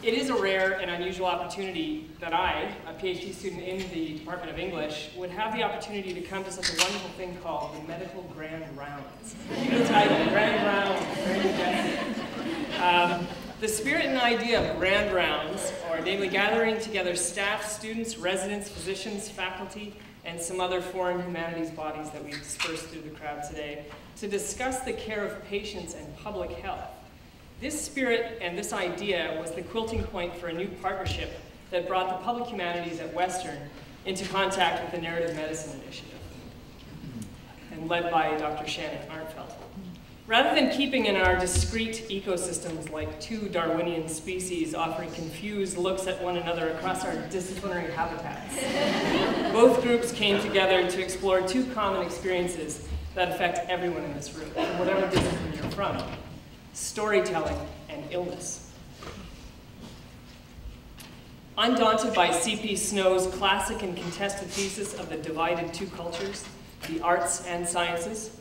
It is a rare and unusual opportunity that I, a PhD student in the Department of English, would have the opportunity to come to such a wonderful thing called the Medical Grand Rounds. The title, Grand Rounds, very. Um, the spirit and idea of Grand Rounds, or namely gathering together staff, students, residents, physicians, faculty, and some other foreign humanities bodies that we dispersed through the crowd today, to discuss the care of patients and public health this spirit and this idea was the quilting point for a new partnership that brought the public humanities at Western into contact with the Narrative Medicine Initiative, and led by Dr. Shannon Arnfeldt. Rather than keeping in our discrete ecosystems like two Darwinian species offering confused looks at one another across our disciplinary habitats, both groups came together to explore two common experiences that affect everyone in this room, whatever discipline you're from storytelling, and illness. Undaunted by C.P. Snow's classic and contested thesis of the divided two cultures, the arts and sciences,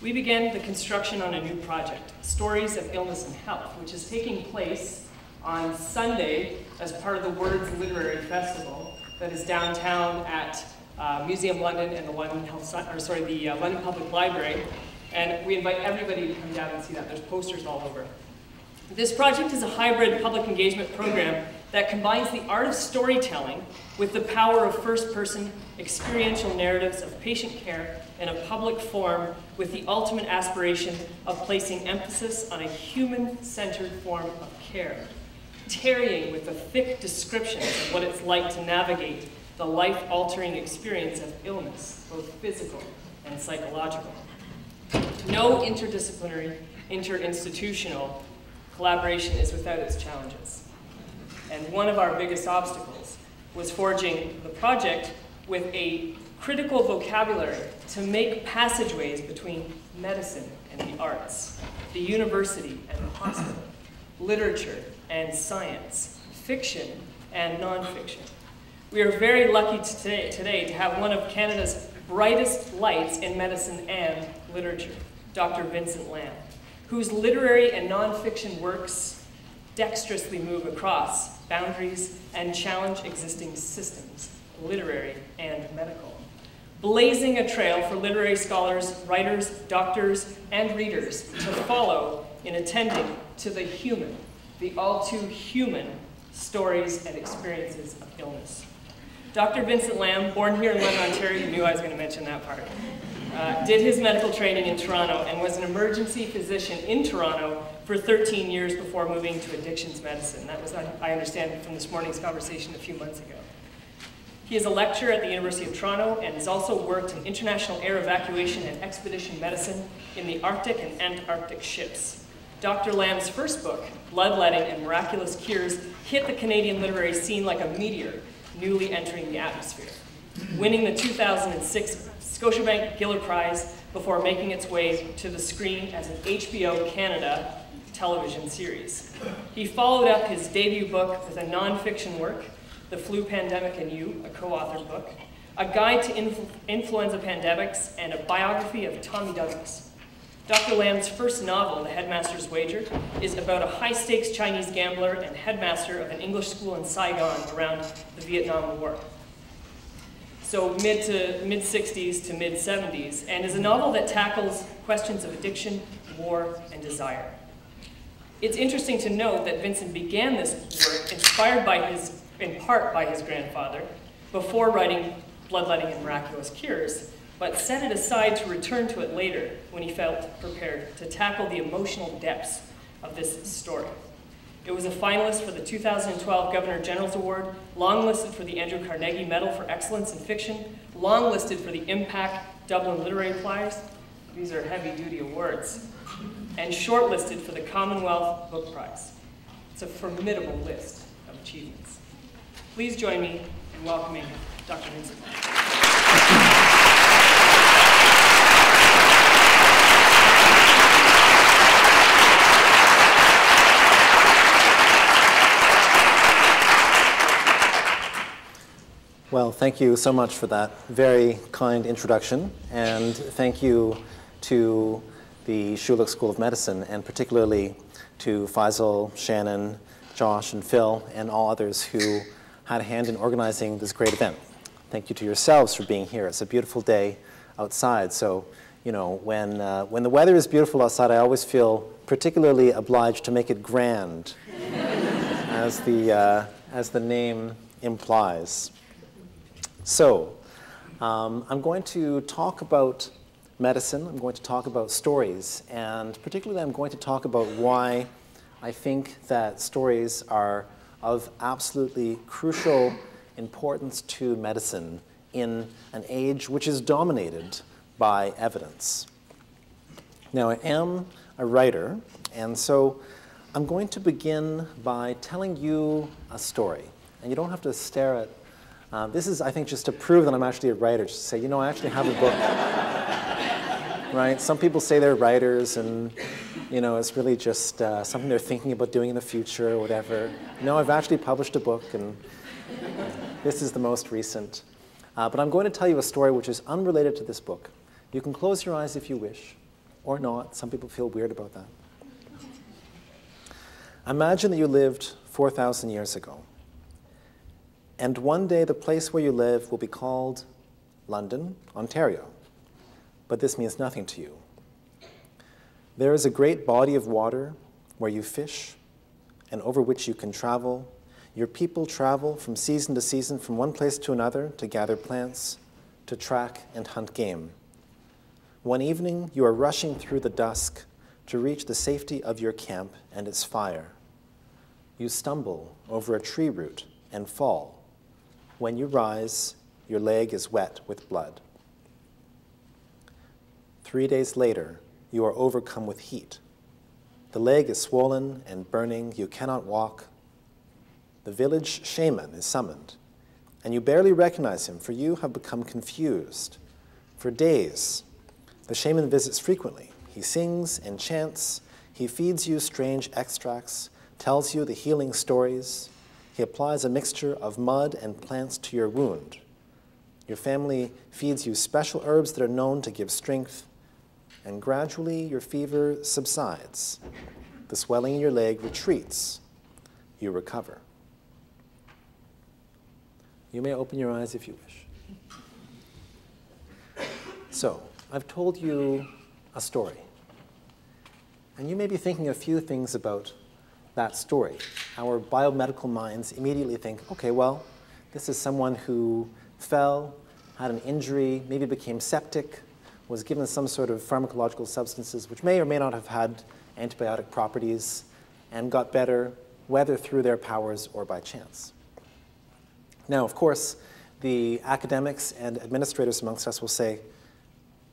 we began the construction on a new project, Stories of Illness and Health, which is taking place on Sunday as part of the Words Literary Festival that is downtown at uh, Museum London and the London Health, or sorry, the uh, London Public Library and we invite everybody to come down and see that. There's posters all over. This project is a hybrid public engagement program that combines the art of storytelling with the power of first-person experiential narratives of patient care in a public forum with the ultimate aspiration of placing emphasis on a human-centered form of care, tarrying with the thick descriptions of what it's like to navigate the life-altering experience of illness, both physical and psychological. No interdisciplinary, interinstitutional collaboration is without its challenges. And one of our biggest obstacles was forging the project with a critical vocabulary to make passageways between medicine and the arts, the university and the hospital, literature and science, fiction and nonfiction. We are very lucky today, today to have one of Canada's brightest lights in medicine and literature, Dr. Vincent Lam, whose literary and nonfiction works dexterously move across boundaries and challenge existing systems, literary and medical, blazing a trail for literary scholars, writers, doctors, and readers to follow in attending to the human, the all too human stories and experiences of illness. Dr. Vincent Lam, born here in London, Ontario, you knew I was going to mention that part, uh, did his medical training in Toronto and was an emergency physician in Toronto for 13 years before moving to addictions medicine. That was, I understand from this morning's conversation a few months ago. He is a lecturer at the University of Toronto and has also worked in international air evacuation and expedition medicine in the Arctic and Antarctic ships. Dr. Lam's first book, Bloodletting and Miraculous Cures, hit the Canadian literary scene like a meteor newly entering the atmosphere, winning the 2006 Scotiabank Giller Prize before making its way to the screen as an HBO Canada television series. He followed up his debut book with a nonfiction work, The Flu Pandemic and You, a co-authored book, a guide to influ influenza pandemics, and a biography of Tommy Douglas. Dr. Lam's first novel, The Headmaster's Wager, is about a high-stakes Chinese gambler and headmaster of an English school in Saigon around the Vietnam War. So mid to mid-60s to mid-70s, and is a novel that tackles questions of addiction, war, and desire. It's interesting to note that Vincent began this work inspired by his, in part by his grandfather, before writing Bloodletting and Miraculous Cures, but set it aside to return to it later when he felt prepared to tackle the emotional depths of this story. It was a finalist for the 2012 Governor General's Award, longlisted for the Andrew Carnegie Medal for Excellence in Fiction, longlisted for the IMPAC Dublin Literary Prize, these are heavy-duty awards, and shortlisted for the Commonwealth Book Prize. It's a formidable list of achievements. Please join me in welcoming Dr. Vincent. Well, thank you so much for that very kind introduction, and thank you to the Schulich School of Medicine, and particularly to Faisal, Shannon, Josh and Phil, and all others who had a hand in organizing this great event. Thank you to yourselves for being here. It's a beautiful day outside, so you know, when, uh, when the weather is beautiful outside, I always feel particularly obliged to make it grand, as, the, uh, as the name implies. So, um, I'm going to talk about medicine, I'm going to talk about stories, and particularly I'm going to talk about why I think that stories are of absolutely crucial importance to medicine in an age which is dominated by evidence. Now, I am a writer, and so I'm going to begin by telling you a story. And you don't have to stare at uh, this is, I think, just to prove that I'm actually a writer, just to say, you know, I actually have a book. right? Some people say they're writers, and you know, it's really just uh, something they're thinking about doing in the future or whatever. No, I've actually published a book, and this is the most recent. Uh, but I'm going to tell you a story which is unrelated to this book. You can close your eyes if you wish, or not. Some people feel weird about that. Imagine that you lived 4,000 years ago. And one day, the place where you live will be called London, Ontario. But this means nothing to you. There is a great body of water where you fish and over which you can travel. Your people travel from season to season from one place to another to gather plants, to track and hunt game. One evening, you are rushing through the dusk to reach the safety of your camp and its fire. You stumble over a tree root and fall. When you rise, your leg is wet with blood. Three days later, you are overcome with heat. The leg is swollen and burning, you cannot walk. The village shaman is summoned, and you barely recognize him, for you have become confused. For days, the shaman visits frequently. He sings and chants. He feeds you strange extracts, tells you the healing stories. He applies a mixture of mud and plants to your wound. Your family feeds you special herbs that are known to give strength, and gradually your fever subsides. The swelling in your leg retreats. You recover. You may open your eyes if you wish. So, I've told you a story. And you may be thinking a few things about that story. Our biomedical minds immediately think, okay, well, this is someone who fell, had an injury, maybe became septic, was given some sort of pharmacological substances which may or may not have had antibiotic properties, and got better, whether through their powers or by chance. Now, of course, the academics and administrators amongst us will say,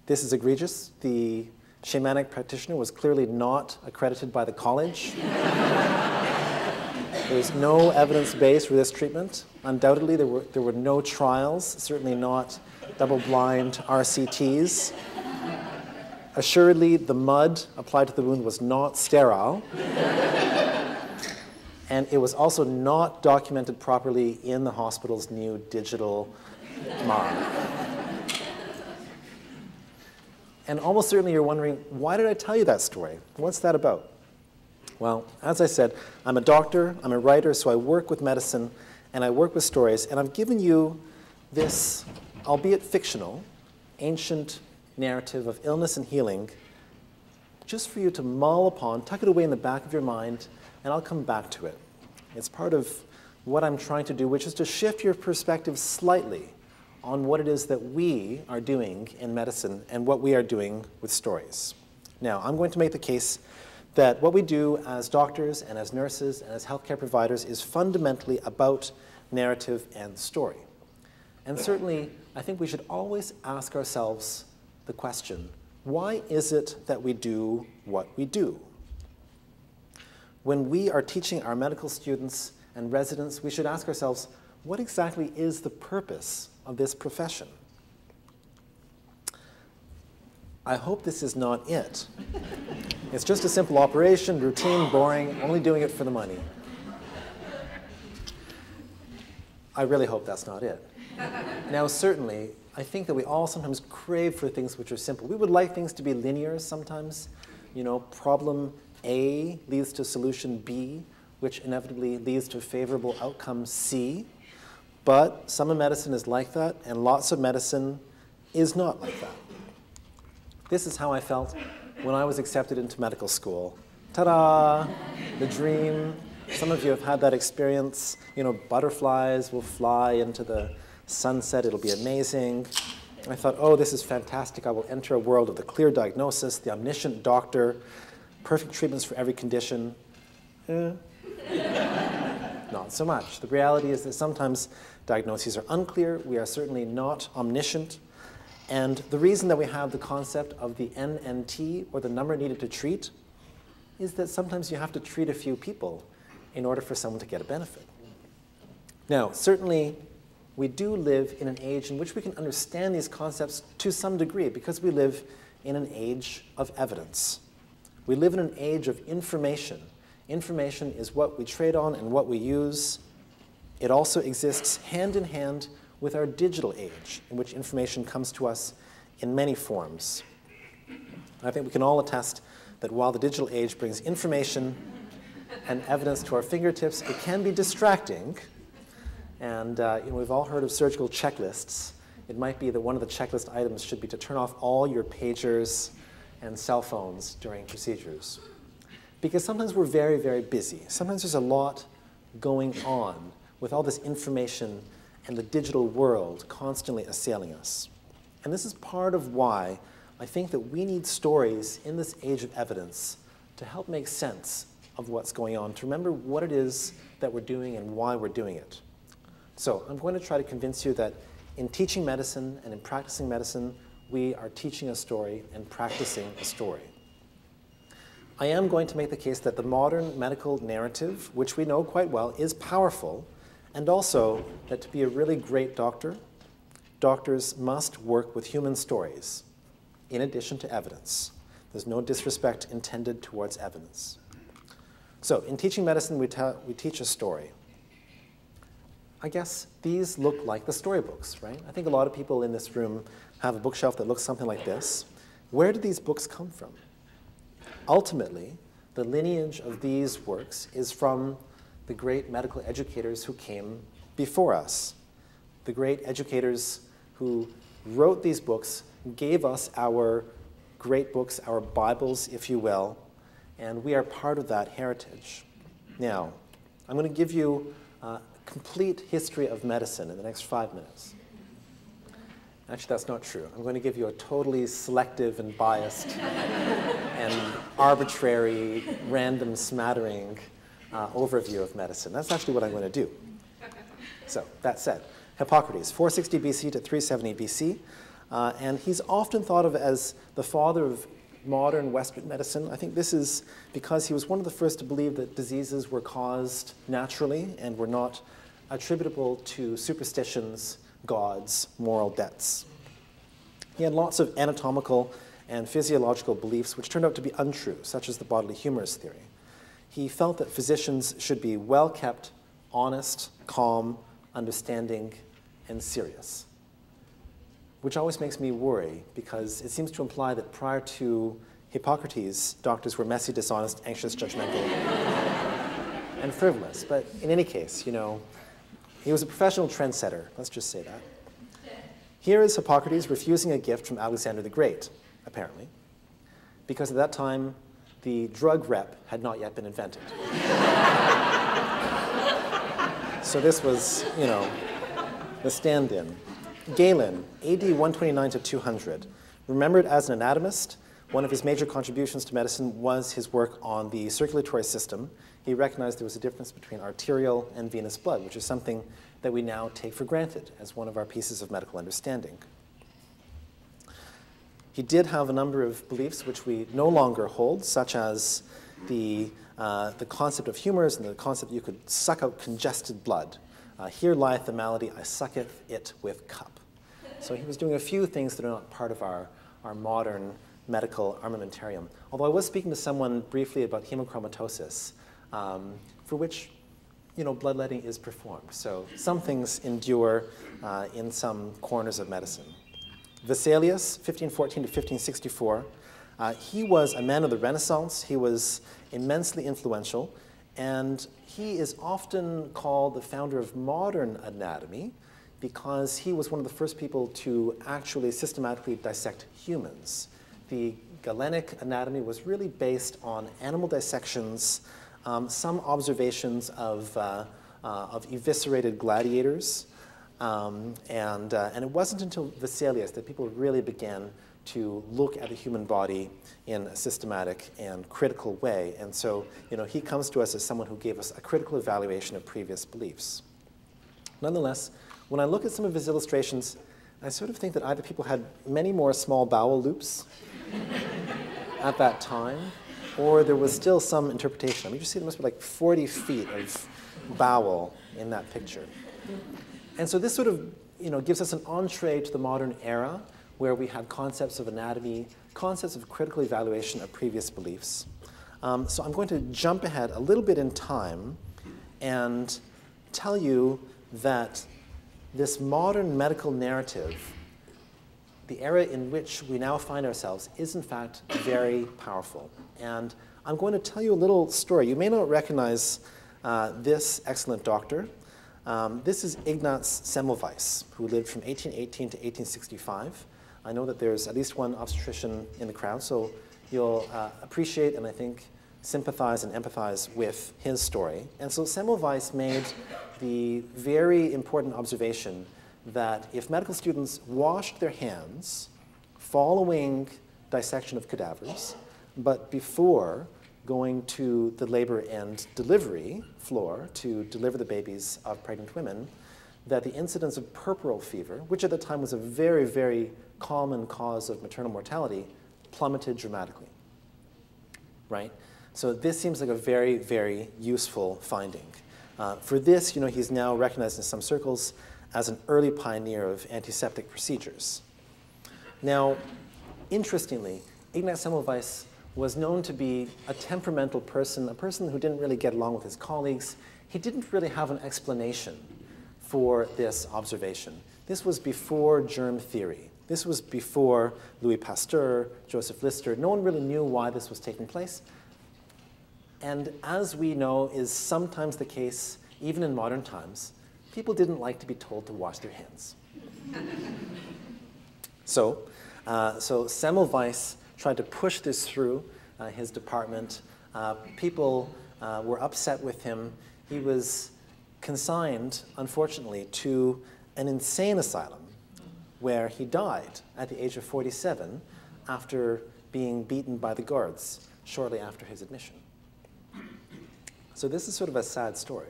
this is egregious. The shamanic practitioner was clearly not accredited by the college. there was no evidence base for this treatment. Undoubtedly, there were, there were no trials, certainly not double blind RCTs. Assuredly, the mud applied to the wound was not sterile. and it was also not documented properly in the hospital's new digital MAR. And almost certainly you're wondering, why did I tell you that story? What's that about? Well, as I said, I'm a doctor, I'm a writer, so I work with medicine and I work with stories, and I've given you this, albeit fictional, ancient narrative of illness and healing just for you to mull upon, tuck it away in the back of your mind, and I'll come back to it. It's part of what I'm trying to do, which is to shift your perspective slightly on what it is that we are doing in medicine and what we are doing with stories. Now, I'm going to make the case that what we do as doctors and as nurses and as healthcare providers is fundamentally about narrative and story. And certainly, I think we should always ask ourselves the question, why is it that we do what we do? When we are teaching our medical students and residents, we should ask ourselves, what exactly is the purpose of this profession. I hope this is not it. It's just a simple operation, routine, boring, only doing it for the money. I really hope that's not it. Now, certainly, I think that we all sometimes crave for things which are simple. We would like things to be linear sometimes. You know, problem A leads to solution B, which inevitably leads to favorable outcome C. But some of medicine is like that, and lots of medicine is not like that. This is how I felt when I was accepted into medical school. Ta da! The dream. Some of you have had that experience. You know, butterflies will fly into the sunset, it'll be amazing. I thought, oh, this is fantastic. I will enter a world of the clear diagnosis, the omniscient doctor, perfect treatments for every condition. Eh. not so much. The reality is that sometimes diagnoses are unclear. We are certainly not omniscient. And the reason that we have the concept of the NNT, or the number needed to treat, is that sometimes you have to treat a few people in order for someone to get a benefit. Now, certainly, we do live in an age in which we can understand these concepts to some degree because we live in an age of evidence. We live in an age of information. Information is what we trade on and what we use. It also exists hand in hand with our digital age, in which information comes to us in many forms. I think we can all attest that while the digital age brings information and evidence to our fingertips, it can be distracting and uh, you know, we've all heard of surgical checklists. It might be that one of the checklist items should be to turn off all your pagers and cell phones during procedures. Because sometimes we're very, very busy. Sometimes there's a lot going on with all this information and the digital world constantly assailing us. And this is part of why I think that we need stories in this age of evidence to help make sense of what's going on, to remember what it is that we're doing and why we're doing it. So I'm going to try to convince you that in teaching medicine and in practicing medicine, we are teaching a story and practicing a story. I am going to make the case that the modern medical narrative, which we know quite well, is powerful, and also that to be a really great doctor, doctors must work with human stories in addition to evidence. There's no disrespect intended towards evidence. So, in teaching medicine, we, we teach a story. I guess these look like the storybooks, right? I think a lot of people in this room have a bookshelf that looks something like this. Where did these books come from? Ultimately, the lineage of these works is from the great medical educators who came before us, the great educators who wrote these books, gave us our great books, our Bibles, if you will, and we are part of that heritage. Now, I'm going to give you a complete history of medicine in the next five minutes. Actually, that's not true. I'm going to give you a totally selective and biased and arbitrary, random smattering uh, overview of medicine. That's actually what I'm going to do. So, that said, Hippocrates, 460 BC to 370 BC, uh, and he's often thought of as the father of modern Western medicine. I think this is because he was one of the first to believe that diseases were caused naturally and were not attributable to superstitions, gods, moral debts. He had lots of anatomical and physiological beliefs which turned out to be untrue, such as the bodily humors theory. He felt that physicians should be well kept, honest, calm, understanding, and serious which always makes me worry because it seems to imply that prior to Hippocrates, doctors were messy, dishonest, anxious, judgmental, and frivolous. But in any case, you know, he was a professional trendsetter. Let's just say that. Here is Hippocrates refusing a gift from Alexander the Great, apparently, because at that time the drug rep had not yet been invented. so this was, you know, the stand in. Galen, AD 129 to 200, remembered as an anatomist, one of his major contributions to medicine was his work on the circulatory system. He recognized there was a difference between arterial and venous blood, which is something that we now take for granted as one of our pieces of medical understanding. He did have a number of beliefs which we no longer hold, such as the, uh, the concept of humors and the concept you could suck out congested blood. Uh, Here lieth the malady, I sucketh it with cup. So he was doing a few things that are not part of our, our modern medical armamentarium. Although I was speaking to someone briefly about hemochromatosis, um, for which you know, bloodletting is performed. So some things endure uh, in some corners of medicine. Vesalius, 1514 to 1564, uh, he was a man of the Renaissance. He was immensely influential, And he is often called the founder of modern anatomy because he was one of the first people to actually systematically dissect humans. The Galenic anatomy was really based on animal dissections, um, some observations of, uh, uh, of eviscerated gladiators, um, and, uh, and it wasn't until Vesalius that people really began to look at the human body in a systematic and critical way. And so, you know, he comes to us as someone who gave us a critical evaluation of previous beliefs. Nonetheless, when I look at some of his illustrations, I sort of think that either people had many more small bowel loops at that time, or there was still some interpretation. I mean, you just see there must be like 40 feet of bowel in that picture. And so this sort of you know, gives us an entree to the modern era where we have concepts of anatomy, concepts of critical evaluation of previous beliefs. Um, so I'm going to jump ahead a little bit in time and tell you that this modern medical narrative, the era in which we now find ourselves, is in fact very powerful. And I'm going to tell you a little story. You may not recognize uh, this excellent doctor. Um, this is Ignaz Semmelweis, who lived from 1818 to 1865. I know that there's at least one obstetrician in the crowd, so you'll uh, appreciate and I think sympathize and empathize with his story. And so Semmelweis made the very important observation that if medical students washed their hands following dissection of cadavers, but before going to the labor and delivery floor to deliver the babies of pregnant women, that the incidence of puerperal fever, which at the time was a very, very common cause of maternal mortality plummeted dramatically, right? So this seems like a very, very useful finding. Uh, for this, you know, he's now recognized in some circles as an early pioneer of antiseptic procedures. Now, interestingly, Ignaz Semmelweis was known to be a temperamental person, a person who didn't really get along with his colleagues. He didn't really have an explanation for this observation. This was before germ theory. This was before Louis Pasteur, Joseph Lister. No one really knew why this was taking place. And as we know is sometimes the case, even in modern times, people didn't like to be told to wash their hands. so, uh, so Semmelweis tried to push this through uh, his department. Uh, people uh, were upset with him. He was consigned, unfortunately, to an insane asylum where he died at the age of 47 after being beaten by the guards shortly after his admission. So this is sort of a sad story.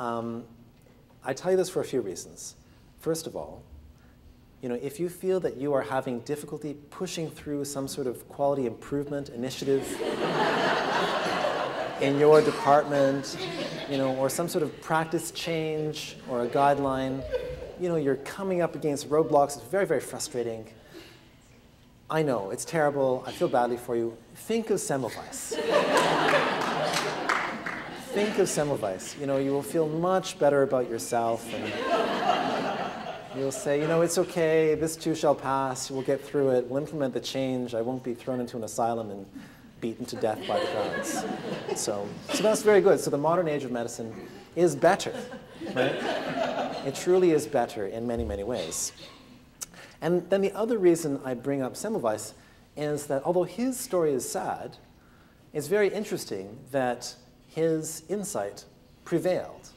Um, I tell you this for a few reasons. First of all, you know, if you feel that you are having difficulty pushing through some sort of quality improvement initiative in your department, you know, or some sort of practice change or a guideline, you know, you're coming up against roadblocks. It's very, very frustrating. I know, it's terrible. I feel badly for you. Think of Semmelweis. Think of Semmelweis. You know, you will feel much better about yourself and you'll say, you know, it's okay. This too shall pass. We'll get through it. We'll implement the change. I won't be thrown into an asylum and beaten to death by the guards. So, so that's very good. So the modern age of medicine is better, right? It truly is better in many, many ways. And then the other reason I bring up Semmelweis is that although his story is sad, it's very interesting that his insight prevailed.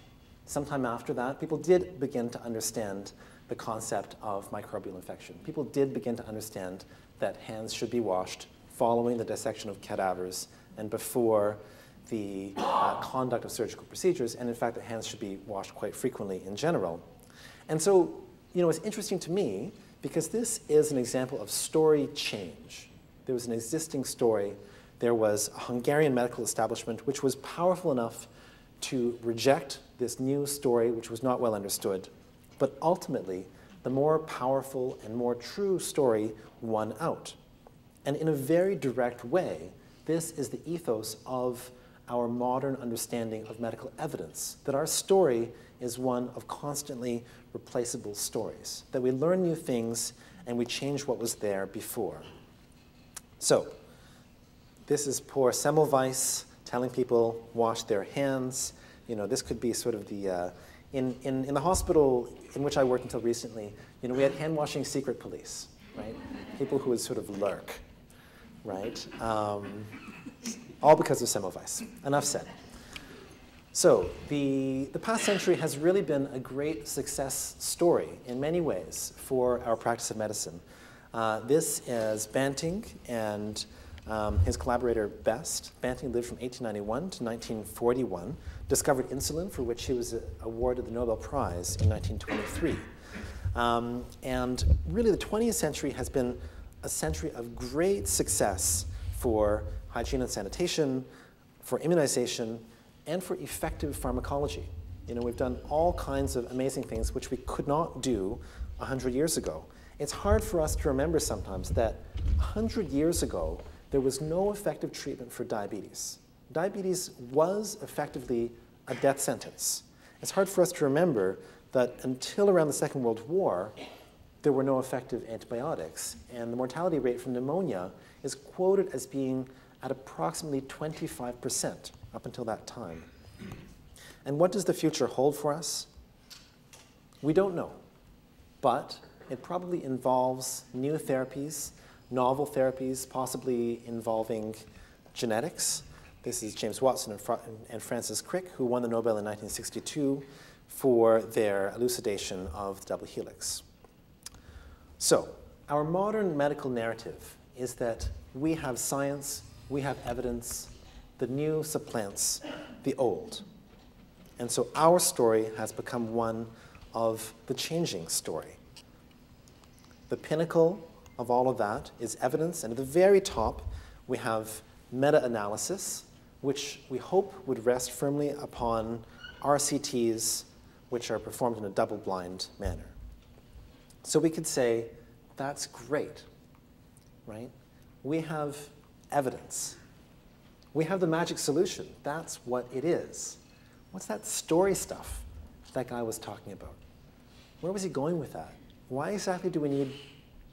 Sometime after that, people did begin to understand the concept of microbial infection. People did begin to understand that hands should be washed following the dissection of cadavers and before the uh, conduct of surgical procedures, and in fact, that hands should be washed quite frequently in general. And so, you know, it's interesting to me because this is an example of story change. There was an existing story. There was a Hungarian medical establishment which was powerful enough to reject this new story, which was not well understood. But ultimately, the more powerful and more true story won out. And in a very direct way, this is the ethos of our modern understanding of medical evidence, that our story is one of constantly replaceable stories, that we learn new things and we change what was there before. So, this is poor Semmelweis telling people wash their hands. You know, this could be sort of the, uh, in, in, in the hospital in which I worked until recently, you know, we had hand washing secret police, right? People who would sort of lurk, right? Um, all because of Semmelweis. Enough said. So the, the past century has really been a great success story in many ways for our practice of medicine. Uh, this is Banting and um, his collaborator Best. Banting lived from 1891 to 1941, discovered insulin, for which he was uh, awarded the Nobel Prize in 1923. Um, and really, the 20th century has been a century of great success for hygiene and sanitation, for immunization, and for effective pharmacology. You know, we've done all kinds of amazing things which we could not do 100 years ago. It's hard for us to remember sometimes that 100 years ago, there was no effective treatment for diabetes. Diabetes was effectively a death sentence. It's hard for us to remember that until around the Second World War, there were no effective antibiotics, and the mortality rate from pneumonia is quoted as being at approximately 25% up until that time. And what does the future hold for us? We don't know, but it probably involves new therapies, novel therapies, possibly involving genetics. This is James Watson and, Francis Crick, who won the Nobel in 1962 for their elucidation of the double helix. So, our modern medical narrative is that we have science, we have evidence, the new supplants the old. And so our story has become one of the changing story. The pinnacle of all of that is evidence, and at the very top, we have meta analysis, which we hope would rest firmly upon RCTs, which are performed in a double blind manner. So we could say, that's great, right? We have evidence. We have the magic solution. That's what it is. What's that story stuff that guy was talking about? Where was he going with that? Why exactly do we need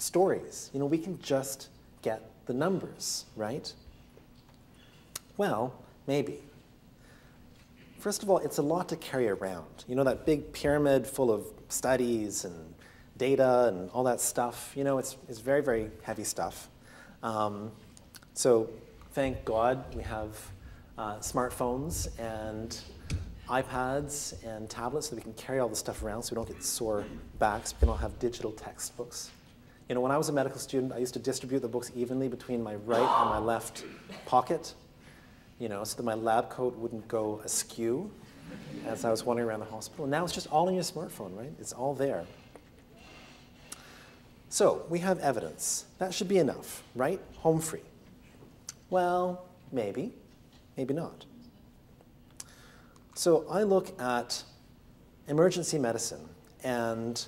stories? You know, we can just get the numbers, right? Well, maybe. First of all, it's a lot to carry around. You know, that big pyramid full of studies and data and all that stuff, you know, it's, it's very, very heavy stuff. Um, so thank God we have uh, smartphones and iPads and tablets so we can carry all the stuff around so we don't get sore backs. We don't have digital textbooks. You know, when I was a medical student, I used to distribute the books evenly between my right and my left pocket, you know, so that my lab coat wouldn't go askew as I was wandering around the hospital. Now it's just all in your smartphone, right? It's all there. So we have evidence. That should be enough, right? Home free. Well, maybe, maybe not. So I look at emergency medicine, and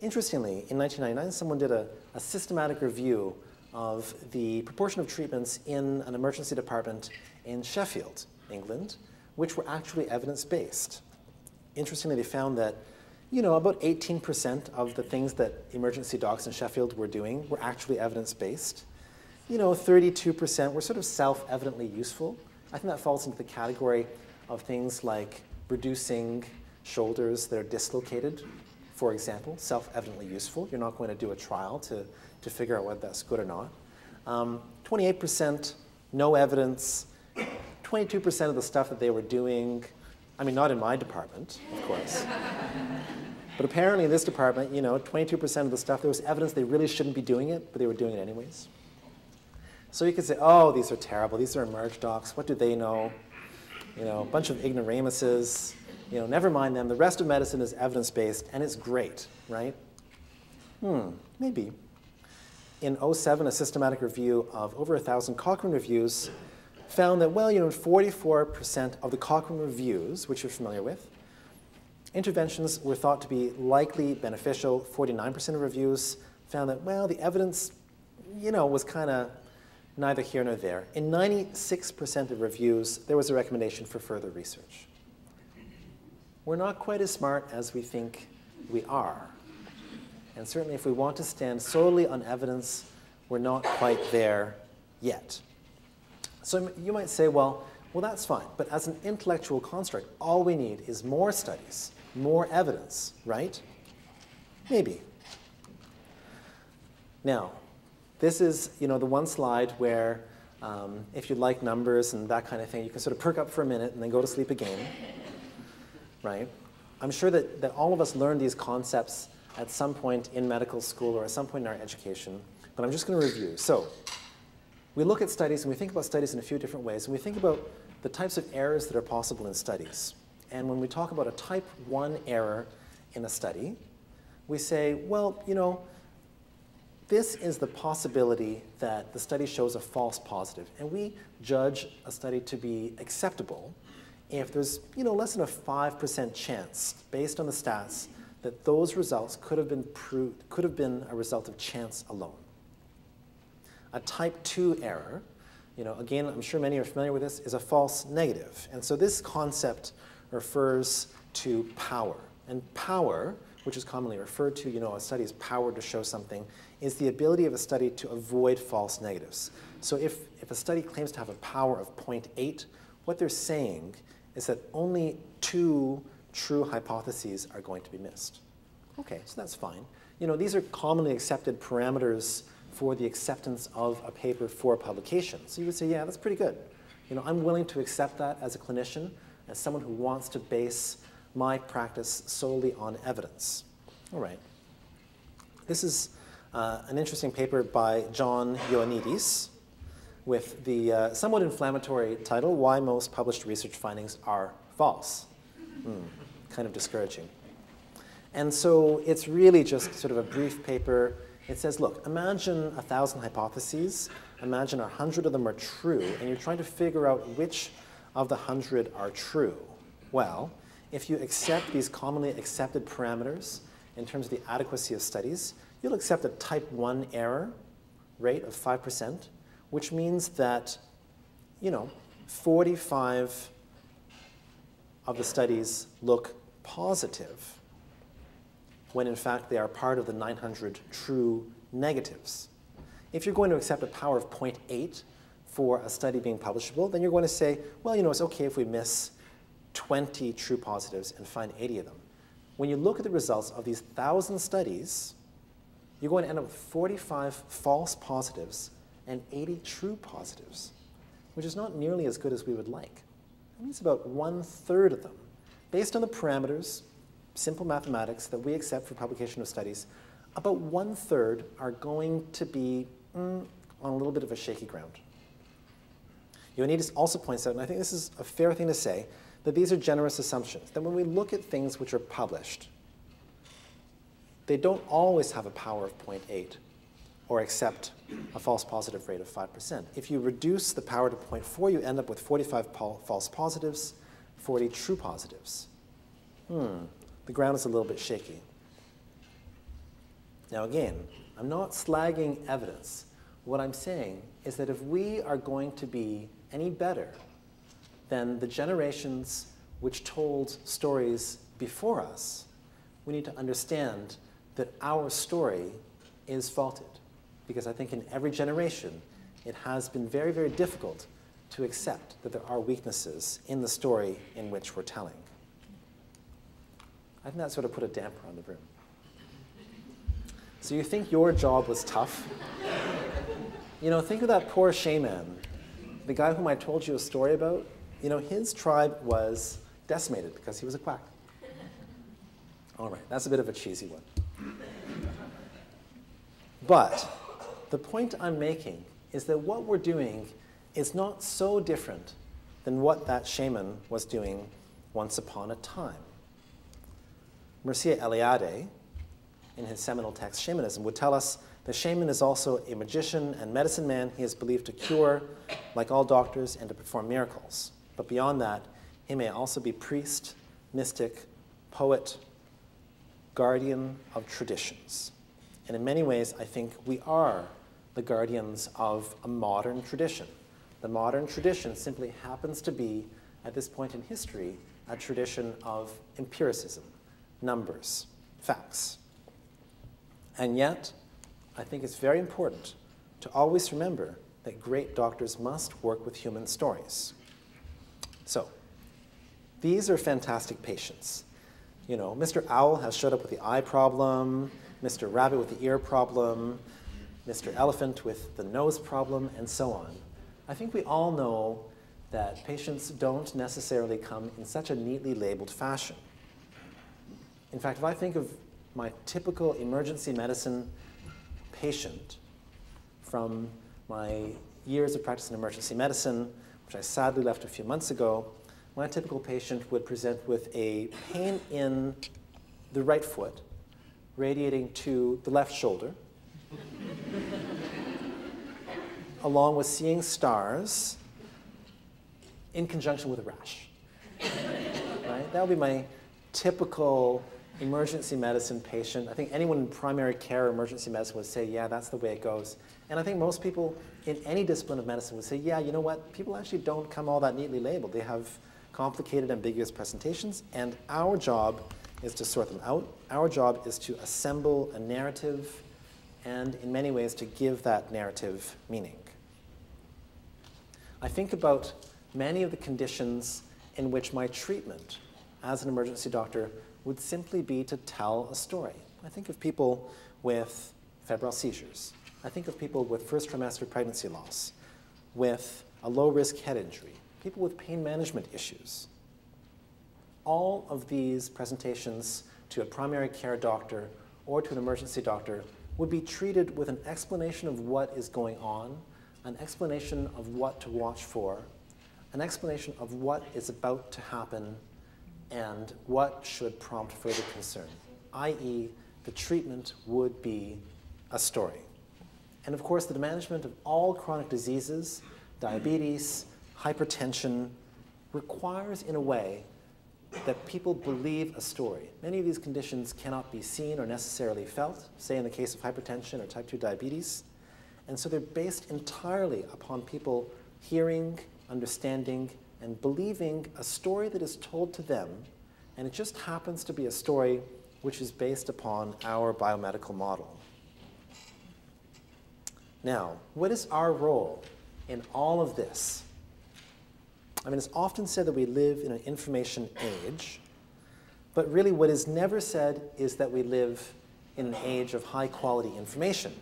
interestingly, in 1999, someone did a, a systematic review of the proportion of treatments in an emergency department in Sheffield, England, which were actually evidence-based. Interestingly, they found that you know, about 18% of the things that emergency docs in Sheffield were doing were actually evidence-based you know, 32% were sort of self-evidently useful. I think that falls into the category of things like reducing shoulders that are dislocated, for example, self-evidently useful. You're not going to do a trial to, to figure out whether that's good or not. 28%, um, no evidence. 22% of the stuff that they were doing, I mean, not in my department, of course. but apparently in this department, you know, 22% of the stuff, there was evidence they really shouldn't be doing it, but they were doing it anyways. So you could say, oh, these are terrible. These are emerge docs. What do they know? You know, a bunch of ignoramuses. You know, never mind them. The rest of medicine is evidence-based, and it's great, right? Hmm, maybe. In 07, a systematic review of over 1,000 Cochrane reviews found that, well, you know, 44% of the Cochrane reviews, which you're familiar with, interventions were thought to be likely beneficial. 49% of reviews found that, well, the evidence, you know, was kind of neither here nor there. In 96% of reviews, there was a recommendation for further research. We're not quite as smart as we think we are. And certainly if we want to stand solely on evidence, we're not quite there yet. So you might say, well, Well, that's fine. But as an intellectual construct, all we need is more studies, more evidence, right? Maybe. Now, this is you know, the one slide where um, if you like numbers and that kind of thing, you can sort of perk up for a minute and then go to sleep again, right? I'm sure that, that all of us learned these concepts at some point in medical school or at some point in our education, but I'm just going to review. So, we look at studies and we think about studies in a few different ways, and we think about the types of errors that are possible in studies. And when we talk about a type 1 error in a study, we say, well, you know, this is the possibility that the study shows a false positive, and we judge a study to be acceptable if there's you know, less than a 5% chance, based on the stats, that those results could have been, proved, could have been a result of chance alone. A type 2 error, you know, again, I'm sure many are familiar with this, is a false negative. And so this concept refers to power. And power, which is commonly referred to, you know, a study is power to show something, is the ability of a study to avoid false negatives. So if, if a study claims to have a power of 0.8, what they're saying is that only two true hypotheses are going to be missed. Okay, so that's fine. You know, these are commonly accepted parameters for the acceptance of a paper for publication. So you would say, yeah, that's pretty good. You know, I'm willing to accept that as a clinician, as someone who wants to base my practice solely on evidence. All right. This is uh, an interesting paper by John Ioannidis with the uh, somewhat inflammatory title, Why Most Published Research Findings Are False. Mm, kind of discouraging. And so it's really just sort of a brief paper. It says, look, imagine a thousand hypotheses. Imagine a hundred of them are true, and you're trying to figure out which of the hundred are true. Well, if you accept these commonly accepted parameters in terms of the adequacy of studies, you'll accept a type 1 error rate of 5%, which means that, you know, 45 of the studies look positive when in fact they are part of the 900 true negatives. If you're going to accept a power of 0.8 for a study being publishable, then you're going to say, well, you know, it's okay if we miss 20 true positives and find 80 of them. When you look at the results of these thousand studies, you're going to end up with 45 false positives and 80 true positives, which is not nearly as good as we would like. That means about one third of them, based on the parameters, simple mathematics that we accept for publication of studies, about one third are going to be mm, on a little bit of a shaky ground. Ioannidis also points out, and I think this is a fair thing to say, that these are generous assumptions, that when we look at things which are published, they don't always have a power of 0.8 or accept a false positive rate of 5%. If you reduce the power to 0.4, you end up with 45 false positives, 40 true positives. Hmm, the ground is a little bit shaky. Now again, I'm not slagging evidence. What I'm saying is that if we are going to be any better than the generations which told stories before us, we need to understand that our story is faulted. Because I think in every generation, it has been very, very difficult to accept that there are weaknesses in the story in which we're telling. I think that sort of put a damper on the room. So you think your job was tough? you know, think of that poor shaman, the guy whom I told you a story about. You know, his tribe was decimated because he was a quack. All right, that's a bit of a cheesy one. But the point I'm making is that what we're doing is not so different than what that shaman was doing once upon a time. Mircea Eliade, in his seminal text Shamanism, would tell us the shaman is also a magician and medicine man. He is believed to cure, like all doctors, and to perform miracles. But beyond that, he may also be priest, mystic, poet, guardian of traditions. And in many ways, I think we are the guardians of a modern tradition. The modern tradition simply happens to be, at this point in history, a tradition of empiricism, numbers, facts. And yet, I think it's very important to always remember that great doctors must work with human stories. So, these are fantastic patients. You know, Mr. Owl has showed up with the eye problem, Mr. Rabbit with the ear problem, Mr. Elephant with the nose problem, and so on. I think we all know that patients don't necessarily come in such a neatly labeled fashion. In fact, if I think of my typical emergency medicine patient from my years of practice in emergency medicine, which I sadly left a few months ago, my typical patient would present with a pain in the right foot, radiating to the left shoulder, along with seeing stars in conjunction with a rash. right? That would be my typical emergency medicine patient. I think anyone in primary care or emergency medicine would say, yeah, that's the way it goes. And I think most people in any discipline of medicine would say, yeah, you know what? People actually don't come all that neatly labeled. They have complicated, ambiguous presentations, and our job is to sort them out. Our job is to assemble a narrative and, in many ways, to give that narrative meaning. I think about many of the conditions in which my treatment as an emergency doctor would simply be to tell a story. I think of people with febrile seizures. I think of people with first trimester pregnancy loss, with a low risk head injury, people with pain management issues. All of these presentations to a primary care doctor or to an emergency doctor would be treated with an explanation of what is going on, an explanation of what to watch for, an explanation of what is about to happen and what should prompt further concern, i.e., the treatment would be a story. And of course, the management of all chronic diseases, diabetes, hypertension, requires, in a way, that people believe a story. Many of these conditions cannot be seen or necessarily felt, say in the case of hypertension or type 2 diabetes. And so they're based entirely upon people hearing, understanding, and believing a story that is told to them, and it just happens to be a story which is based upon our biomedical model. Now, what is our role in all of this? I mean, it's often said that we live in an information age, but really what is never said is that we live in an age of high quality information.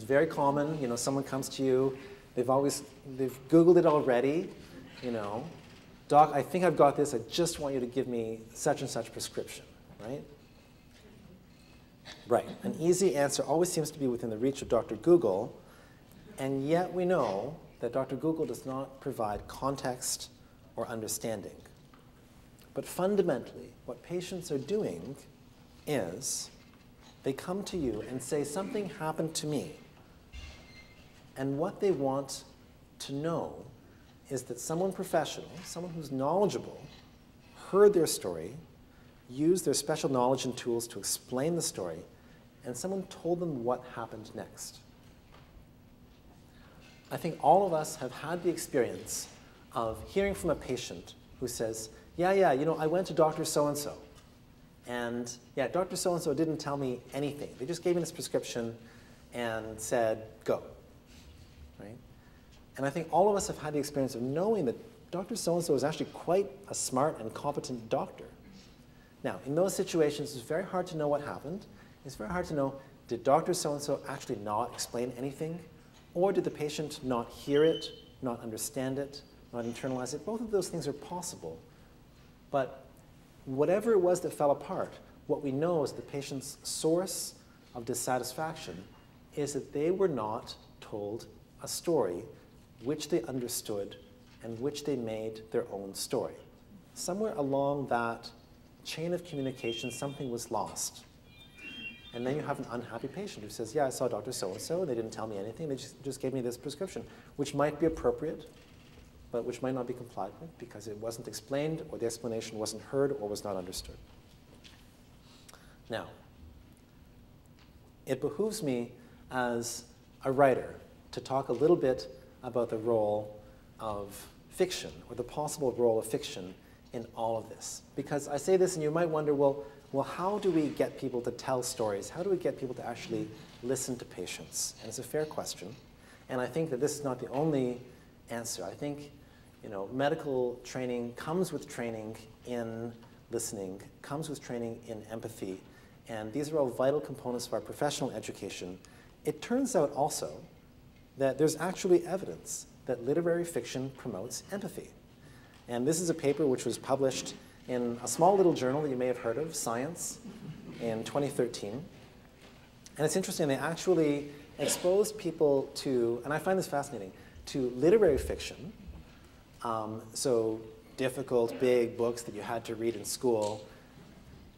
It's very common, you know, someone comes to you, they've always, they've Googled it already, you know, doc, I think I've got this, I just want you to give me such and such prescription, right? Right, an easy answer always seems to be within the reach of Dr. Google, and yet we know that Dr. Google does not provide context or understanding. But fundamentally, what patients are doing is they come to you and say, Something happened to me. And what they want to know is that someone professional, someone who's knowledgeable, heard their story, used their special knowledge and tools to explain the story, and someone told them what happened next. I think all of us have had the experience of hearing from a patient who says, Yeah, yeah, you know, I went to Dr. So and so. And yeah, Dr. So and so didn't tell me anything. They just gave me this prescription and said, Go. Right? And I think all of us have had the experience of knowing that Dr. So and so is actually quite a smart and competent doctor. Now, in those situations, it's very hard to know what happened. It's very hard to know did Dr. So and so actually not explain anything? Or did the patient not hear it, not understand it, not internalize it? Both of those things are possible. But whatever it was that fell apart, what we know is the patient's source of dissatisfaction is that they were not told a story which they understood and which they made their own story. Somewhere along that chain of communication, something was lost. And then you have an unhappy patient who says, Yeah, I saw Dr. So and so, and they didn't tell me anything. They just, just gave me this prescription, which might be appropriate, but which might not be complied with because it wasn't explained, or the explanation wasn't heard, or was not understood. Now, it behooves me as a writer to talk a little bit about the role of fiction, or the possible role of fiction in all of this. Because I say this, and you might wonder, well, well, how do we get people to tell stories? How do we get people to actually listen to patients? And it's a fair question. And I think that this is not the only answer. I think You know, medical training comes with training in listening, comes with training in empathy, and these are all vital components of our professional education. It turns out also that there's actually evidence that literary fiction promotes empathy. And this is a paper which was published in a small little journal that you may have heard of, Science, in 2013. And it's interesting, they actually exposed people to, and I find this fascinating, to literary fiction. Um, so difficult, big books that you had to read in school,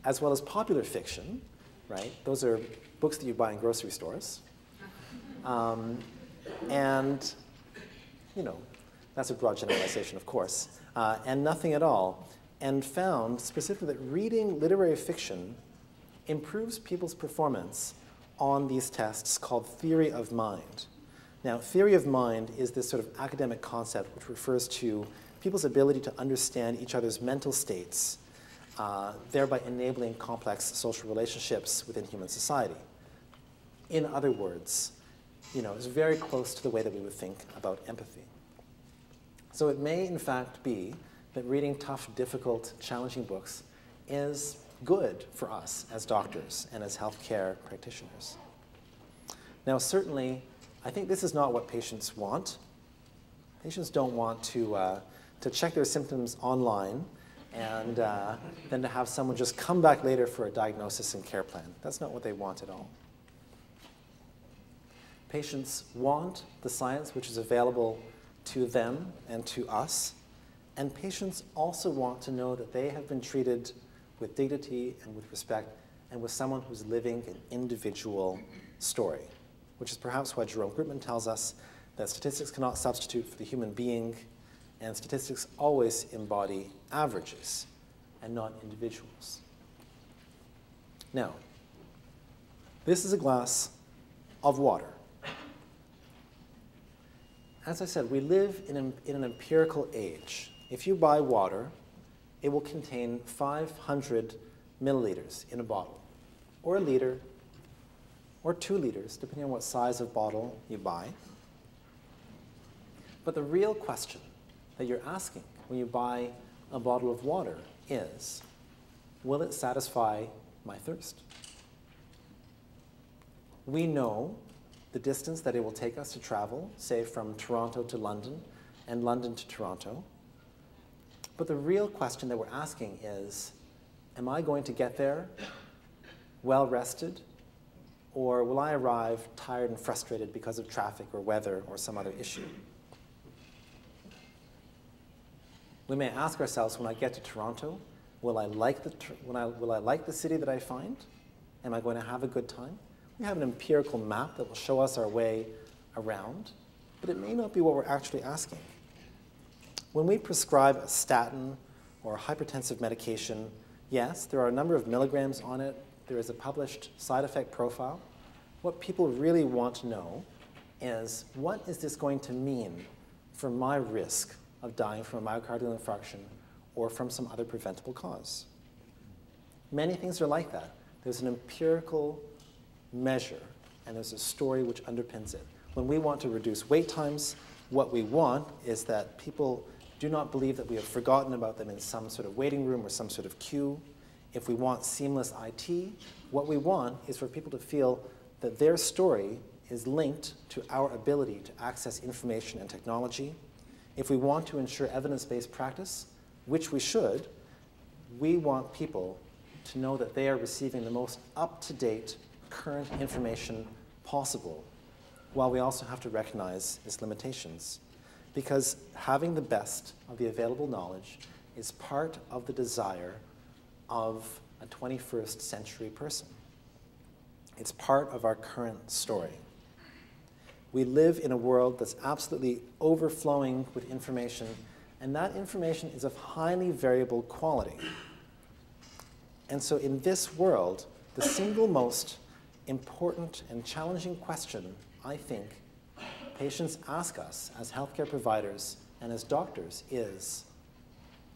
as well as popular fiction, right? Those are books that you buy in grocery stores. Um, and, you know, that's a broad generalization, of course, uh, and nothing at all. And found specifically that reading literary fiction improves people's performance on these tests called theory of mind. Now, theory of mind is this sort of academic concept which refers to people's ability to understand each other's mental states, uh, thereby enabling complex social relationships within human society. In other words, you know, is very close to the way that we would think about empathy. So it may, in fact, be that reading tough, difficult, challenging books is good for us as doctors and as healthcare practitioners. Now, certainly, I think this is not what patients want. Patients don't want to, uh, to check their symptoms online and uh, then to have someone just come back later for a diagnosis and care plan. That's not what they want at all. Patients want the science which is available to them and to us, and patients also want to know that they have been treated with dignity and with respect and with someone who's living an individual story, which is perhaps why Jerome Groopman tells us that statistics cannot substitute for the human being, and statistics always embody averages and not individuals. Now, this is a glass of water. As I said, we live in, a, in an empirical age. If you buy water, it will contain 500 milliliters in a bottle, or a liter, or two liters, depending on what size of bottle you buy. But the real question that you're asking when you buy a bottle of water is will it satisfy my thirst? We know the distance that it will take us to travel, say from Toronto to London and London to Toronto. But the real question that we're asking is Am I going to get there well rested? Or will I arrive tired and frustrated because of traffic or weather or some other issue? We may ask ourselves when I get to Toronto, will I like the, when I, will I like the city that I find? Am I going to have a good time? We have an empirical map that will show us our way around, but it may not be what we're actually asking. When we prescribe a statin or a hypertensive medication, yes, there are a number of milligrams on it. There is a published side effect profile. What people really want to know is what is this going to mean for my risk of dying from a myocardial infarction or from some other preventable cause? Many things are like that. There's an empirical measure and there's a story which underpins it. When we want to reduce wait times, what we want is that people do not believe that we have forgotten about them in some sort of waiting room or some sort of queue. If we want seamless IT, what we want is for people to feel that their story is linked to our ability to access information and technology. If we want to ensure evidence based practice, which we should, we want people to know that they are receiving the most up to date, current information possible, while we also have to recognize its limitations because having the best of the available knowledge is part of the desire of a 21st century person. It's part of our current story. We live in a world that's absolutely overflowing with information, and that information is of highly variable quality. And so, in this world, the single most important and challenging question, I think, patients ask us as healthcare providers and as doctors is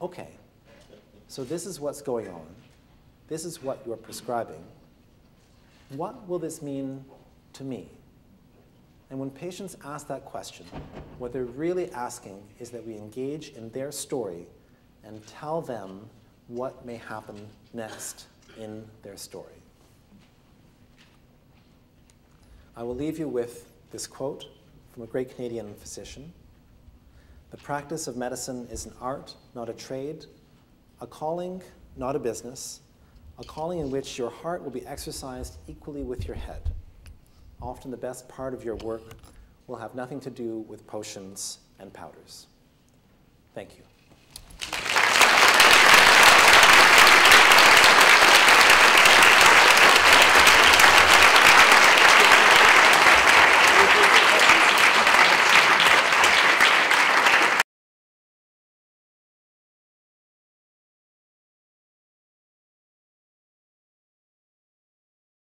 okay, so this is what's going on, this is what you're prescribing. What will this mean to me? And when patients ask that question, what they're really asking is that we engage in their story and tell them what may happen next in their story. I will leave you with this quote from a great Canadian physician The practice of medicine is an art, not a trade, a calling, not a business, a calling in which your heart will be exercised equally with your head. Often the best part of your work will have nothing to do with potions and powders. Thank you.